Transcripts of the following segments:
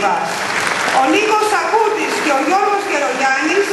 Σοφία Αλεξοπούλου, ο Δημήτρης Μπίρβας, ο Νίκος Σακούτης και ο Γιώργος Γερογιάννης,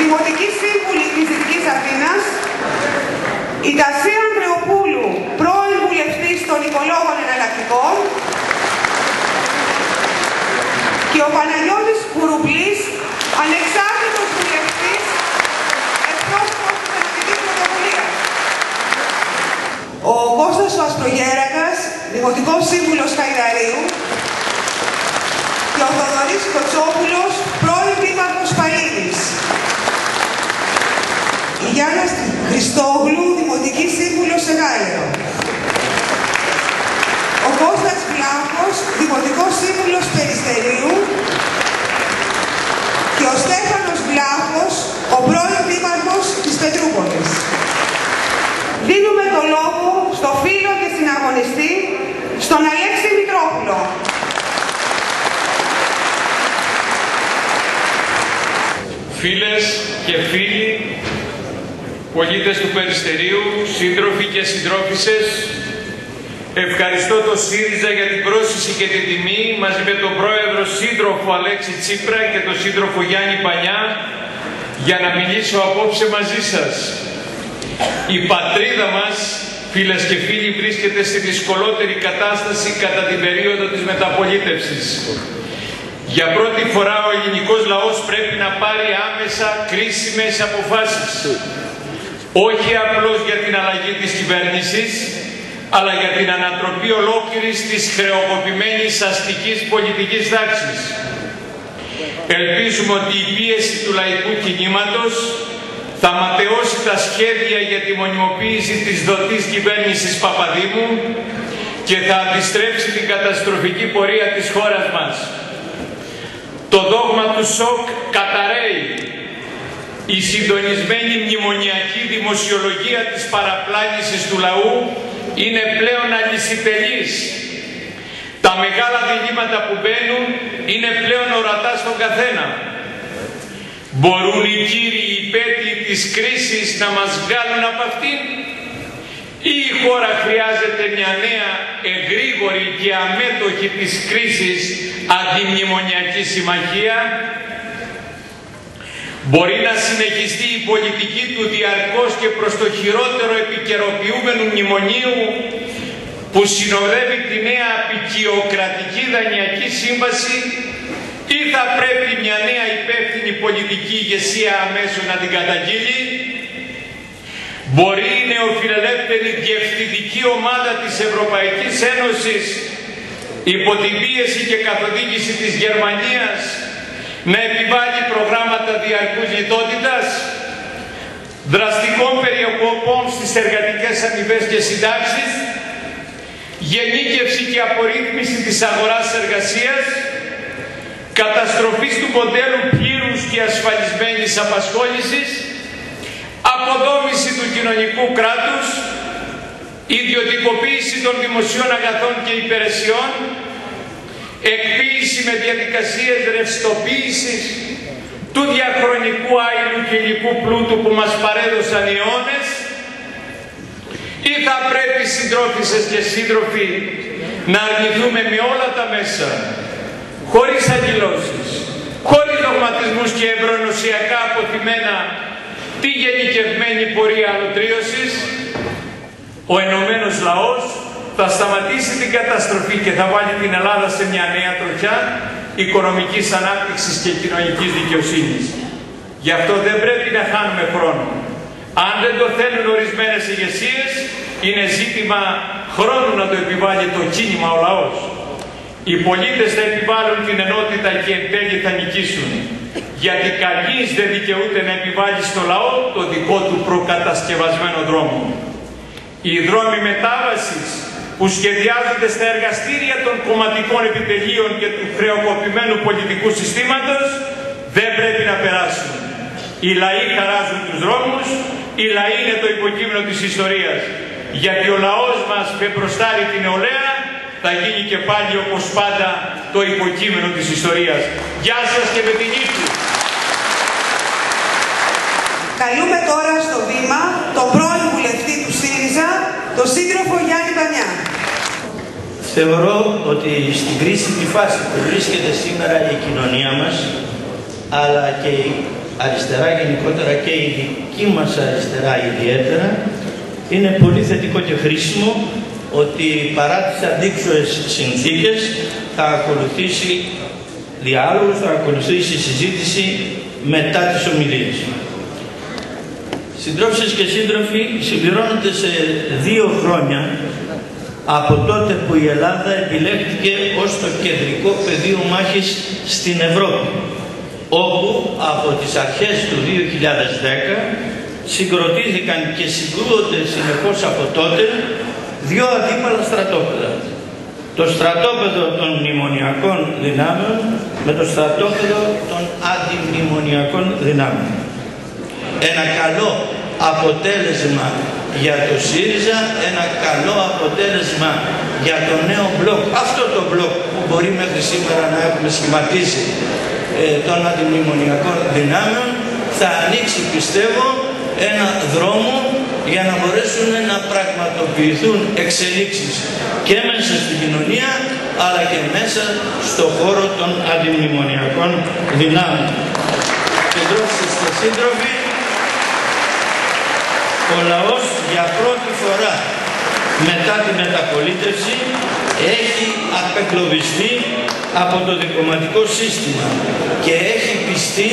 Δημοτικοί Σύμβουλοι της Δυτικής Αθήνας, η Τασία Ανδρεοπούλου, πρώην βουλευτής των Οικολόγων Εναλλακτικών και ο Παναγιώτης Κουρουμπλής, ανεξάρτητος βουλευτής, εκπρόσωπος της Εναλλακτικής Πρωτοβουλίας. Ο Κώστας ο Ασπρογέρακας, Δημοτικός Σύμβουλος Χαϊδαρίου και ο Θοδωρής Κοτσόπουλος, πρώην Δήμαρχος Παλίνης. Η Γιάννα Χριστόγλου, Δημοτική Σύμβουλος Εγάλεο. Ο Κώστας Βλάχος, Δημοτικός Σύμβουλος Περιστερίου και ο Στέφανος Βλάχος, ο πρώην Δήμαρχος της Πετρούπολης. Δίνουμε το λόγο στο φίλο και συναγωνιστή, στον Αλέξη Μητρόπουλο. Φίλες και φίλοι, πολίτες του Περιστερίου, σύντροφοι και συντρόφισσες, ευχαριστώ το ΣΥΡΙΖΑ για την πρόσκληση και την τιμή μαζί με τον πρόεδρο σύντροφο Αλέξη Τσίπρα και τον σύντροφο Γιάννη Πανιά για να μιλήσω απόψε μαζί σας. Η πατρίδα μας, φίλες και φίλοι, βρίσκεται στη δυσκολότερη κατάσταση κατά την περίοδο της μεταπολίτευσης. Για πρώτη φορά ο ελληνικός λαός πρέπει να πάρει άμεσα κρίσιμες αποφάσεις. Όχι απλώς για την αλλαγή της κυβέρνησης, αλλά για την ανατροπή ολόκληρης της χρεοκοπημένης αστικής πολιτικής τάξης. Ελπίζουμε ότι η πίεση του λαϊκού κινήματος θα ματαιώσει τα σχέδια για τη μονιμοποίηση της δοτής κυβέρνησης Παπαδήμου και θα αντιστρέψει την καταστροφική πορεία της χώρας μας. Το δόγμα του ΣΟΚ καταραίει. Η συντονισμένη μνημονιακή δημοσιολογία της παραπλάνησης του λαού είναι πλέον αλυσιτελής. Τα μεγάλα διλήμματα που μπαίνουν είναι πλέον ορατά στον καθένα. Μπορούν οι κύριοι υπέτειοι της κρίσης να μας βγάλουν από αυτήν; Ή η χώρα χρειάζεται μια νέα εγρήγορη και αμέτωχη της κρίσης αντιμνημονιακή συμμαχία. Μπορεί να συνεχιστεί η πολιτική του διαρκώς και προς το χειρότερο επικαιροποιούμενου μνημονίου που συνοδεύει τη νέα απεικιοκρατική δανειακή σύμβαση ή θα πρέπει μια νέα υπεύθυνη πολιτική ηγεσία αμέσως να την καταγγείλει. Μπορεί η νεοφιλελεύθερη διευθυντική ομάδα της Ευρωπαϊκής Ένωσης υπό την πίεση και καθοδήγηση της Γερμανίας να επιβάλλει προγράμματα διαρκούς λιτότητας, δραστικών περιοκοπών στις εργατικές αμοιβές και συντάξεις, γενίκευση και απορρίθμιση της αγοράς εργασίας, καταστροφής του μοντέλου πλήρους και ασφαλισμένης απασχόλησης, αποδόμηση του κοινωνικού κράτους, ιδιωτικοποίηση των δημοσίων αγαθών και υπηρεσιών, εκποίηση με διαδικασίες ρευστοποίησης του διαχρονικού άειλου και υλικού πλούτου που μας παρέδωσαν οι αιώνες ή θα πρέπει συντρόφισσες και σύντροφοι να αρνηθούμε με όλα τα μέσα χωρίς αγγυλώσεις, χωρίς δογματισμούς και ευρωνοσιακά αποθυμένα τη γενικευμένη πορεία αλωτρίωσης ο ενωμένος λαός θα σταματήσει την καταστροφή και θα βάλει την Ελλάδα σε μια νέα τροχιά οικονομικής ανάπτυξης και κοινωνικής δικαιοσύνης. Γι' αυτό δεν πρέπει να χάνουμε χρόνο. Αν δεν το θέλουν ορισμένες ηγεσίες, είναι ζήτημα χρόνου να το επιβάλλει το κίνημα ο λαός. Οι πολίτες θα επιβάλλουν την ενότητα και εν τέλει θα νικήσουν. Γιατί κανείς δεν δικαιούται να επιβάλλει στο λαό το δικό του προκατασκευασμένο δρόμο. Οι δρόμοι μετάβασης που σχεδιάζονται στα εργαστήρια των κομματικών επιτελείων και του χρεοκοπημένου πολιτικού συστήματος δεν πρέπει να περάσουν. Οι λαοί χαράζουν τους δρόμους, οι λαοί είναι το υποκείμενο της ιστορίας. Γιατί ο λαός μας με μπροστάρει την νεολαία θα γίνει και πάλι όπως πάντα το υποκείμενο της ιστορίας. Γεια σας και με την νύχτη. Καλούμε τώρα στο βήμα τον πρώην βουλευτή του ΣΥΡΙΖΑ, τον σύντροφο Γιάννη Πανιά. Θεωρώ ότι στην κρίσιμη φάση που βρίσκεται σήμερα η κοινωνία μας, αλλά και η αριστερά γενικότερα και η δική μας αριστερά ιδιαίτερα, είναι πολύ θετικό και χρήσιμο ότι παρά τις αντίξωες συνθήκες θα ακολουθήσει διάλογος, θα ακολουθήσει συζήτηση μετά τις ομιλίες. Συντρόφισσες και σύντροφοι, συμπληρώνονται σε δύο χρόνια από τότε που η Ελλάδα επιλέχθηκε ως το κεντρικό πεδίο μάχης στην Ευρώπη, όπου από τις αρχές του 2010 συγκροτήθηκαν και συγκρούονται συνεχώς από τότε δύο αντίπαλα στρατόπεδα. Το στρατόπεδο των μνημονιακών δυνάμεων με το στρατόπεδο των αντιμνημονιακών δυνάμεων. Ένα καλό αποτέλεσμα για το ΣΥΡΙΖΑ, ένα καλό αποτέλεσμα για το νέο μπλοκ. Αυτό το μπλοκ που μπορεί μέχρι σήμερα να έχουμε σχηματίσει ε, των αντιμνημονιακών δυνάμεων θα ανοίξει πιστεύω ένα δρόμο για να μπορέσουν να πραγματοποιηθούν εξελίξεις και μέσα στην κοινωνία αλλά και μέσα στο χώρο των αντιμνημονιακών δυνάμεων. Συντρόφισσες και σύντροφοι, ο λαός για πρώτη φορά μετά τη μεταπολίτευση έχει απεκλωβιστεί από το δικοματικό σύστημα και έχει πιστεί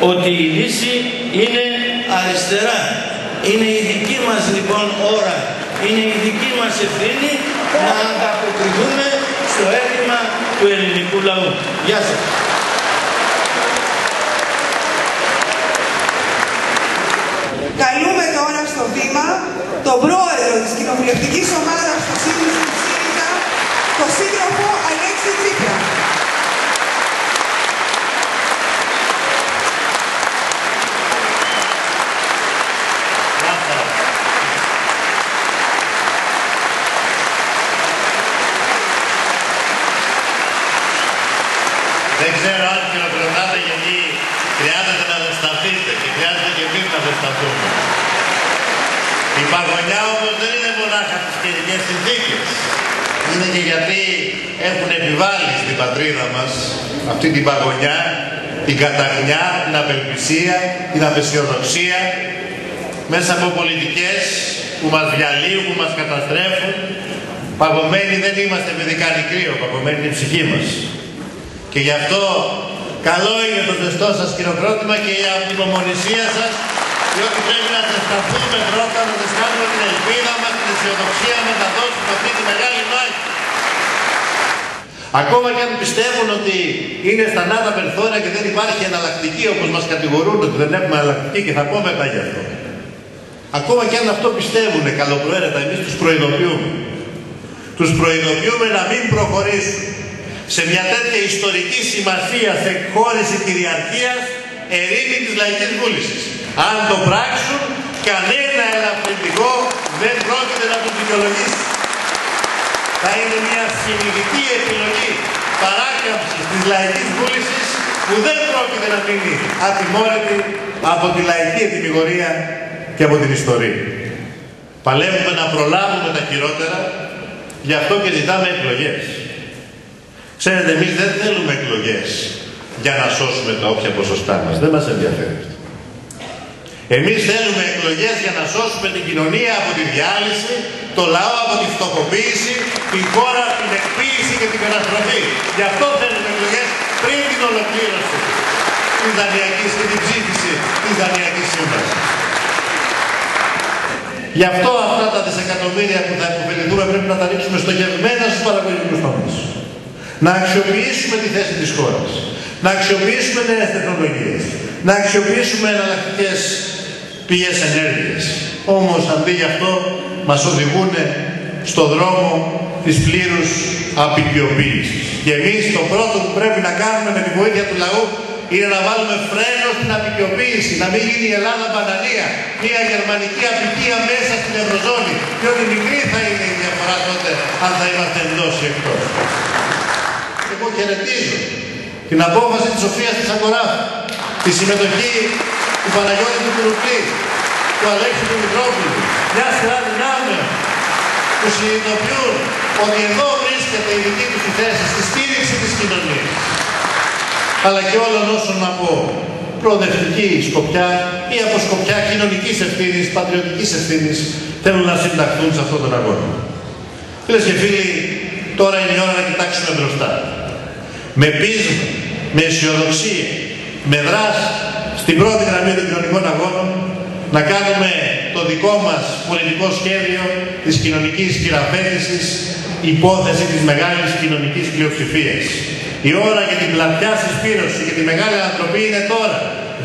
ότι η λύση είναι αριστερά. Είναι η δική μας λοιπόν ώρα, είναι η δική μας ευθύνη να ανταποκριθούμε στο αίτημα του ελληνικού λαού. Γεια σας. Καλούμε τώρα στο βήμα τον πρόεδρο της κοινοβουλευτικής ομάδας του ΣΥΡΙΖΑ, τον σύντροφο Αλέξη Τσίπρα. Δεν ξέρω αν χειροκροτάτε γιατί χρειάζεται να δεσταθείτε και χρειάζεται και εμείς να δεσταθούμε. Η παγωνιά όμως δεν είναι μονάχα τις καιρικές συνθήκες. Είναι και γιατί έχουν επιβάλει στην πατρίδα μας αυτή την παγωνιά, την καταγνιά, την απελπισία, την απεσιοδοξία μέσα από πολιτικές που μας διαλύουν, που μας καταστρέφουν. Παγωμένοι δεν είμαστε επειδή κάνει κρύο, παγωμένη είναι η ψυχή μας. Και γι' αυτό καλό είναι το ζεστό σας χειροκρότημα και η υπομονησία σας διότι πρέπει να ζεσταθούμε πρώτα, να ζεστάνουμε την ελπίδα μας, την αισιοδοξία μας, να δώσουμε αυτή τη μεγάλη μάχη. Ακόμα και αν πιστεύουν ότι είναι στα νάδα περιθώρια και δεν υπάρχει εναλλακτική όπως μας κατηγορούν ότι δεν έχουμε εναλλακτική και θα πω μετά γι' αυτό. Ακόμα και αν αυτό πιστεύουν καλοπροαίρετα, εμείς τους προειδοποιούμε. Τους προειδοποιούμε να μην προχωρήσουν σε μια τέτοια ιστορική σημασία σε εκχώρηση κυριαρχίας ερήμη της λαϊκής βούλησης. Αν το πράξουν, κανένα ελαφρυντικό δεν πρόκειται να τους δικαιολογήσει. Θα είναι μια συνειδητή επιλογή παράκαμψης της λαϊκής βούλησης που δεν πρόκειται να μείνει ατιμόρυτη από τη λαϊκή ετοιμιγορία και από την ιστορία. Παλεύουμε να προλάβουμε τα χειρότερα, γι' αυτό και ζητάμε εκλογές. Ξέρετε, εμείς δεν θέλουμε εκλογές για να σώσουμε τα όποια ποσοστά μας. Δεν μας ενδιαφέρει αυτό. Εμείς θέλουμε εκλογές για να σώσουμε την κοινωνία από τη διάλυση, το λαό από τη φτωχοποίηση, την χώρα από την εκποίηση και την καταστροφή. Γι' αυτό θέλουμε εκλογές πριν την ολοκλήρωση της δανειακής και την ψήφιση της δανειακής σύμβασης. Γι' αυτό αυτά τα δισεκατομμύρια που θα υποφεληθούμε πρέπει να τα ρίξουμε στοχευμένα στους παραγωγικούς τομείς. Να αξιοποιήσουμε τη θέση της χώρας. Να αξιοποιήσουμε νέες τεχνολογίες. Να αξιοποιήσουμε εναλλακτικές πηγές ενέργειας. Όμως αντί γι' αυτό μας οδηγούν στο δρόμο της πλήρους απεικιοποίησης. Και εμείς το πρώτο που πρέπει να κάνουμε με τη βοήθεια του λαού είναι να βάλουμε φρένο στην απεικιοποίηση, να μην γίνει η Ελλάδα μπανανία, μια γερμανική απικία μέσα στην Ευρωζώνη. Και ότι μικρή θα είναι η διαφορά τότε αν θα είμαστε εντός ή εκτός. Εγώ χαιρετίζω την απόφαση της Σοφίας της Αγοράς, τη συμμετοχή του Παναγιώτη του Κουρουκλή, του Αλέξη του Μητρόπουλου, μια σειρά δυνάμεων που συνειδητοποιούν ότι εδώ βρίσκεται η δική τους θέση στη στήριξη της κοινωνίας αλλά και όλων όσων από προοδευτική σκοπιά ή από σκοπιά κοινωνικής ευθύνης, πατριωτικής ευθύνης θέλουν να συνταχθούν σε αυτόν τον αγώνα. Φίλες και φίλοι, τώρα είναι η ώρα να κοιτάξουμε μπροστά. Με πείσμα, με αισιοδοξία, με δράση στην πρώτη γραμμή των κοινωνικών αγώνων να κάνουμε το δικό μας πολιτικό σχέδιο της κοινωνικής χειραφέτησης υπόθεση της μεγάλης κοινωνικής πλειοψηφίας. Η ώρα για την πλατιά συσπήρωση και τη μεγάλη ανθρωπή είναι τώρα.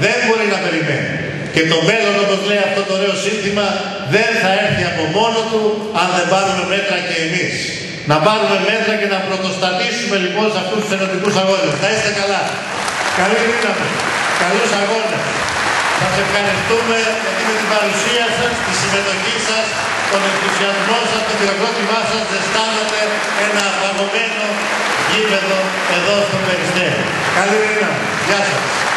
Δεν μπορεί να περιμένει. Και το μέλλον, όπως λέει αυτό το ωραίο σύνθημα, δεν θα έρθει από μόνο του αν δεν πάρουμε μέτρα και εμείς. Να πάρουμε μέτρα και να πρωτοστατήσουμε λοιπόν σε αυτούς τους ενωτικούς αγώνες. Να είστε καλά. Καλή δύναμη. Καλούς αγώνες. Σας ευχαριστούμε γιατί με την παρουσία σας, τη συμμετοχή σας, τον ενθουσιασμό σας, το πυροκρότημά σας ζεστάνατε ένα παγωμένο γήπεδο εδώ στο Περιστέρι. Καλή δύναμη. Γεια σας.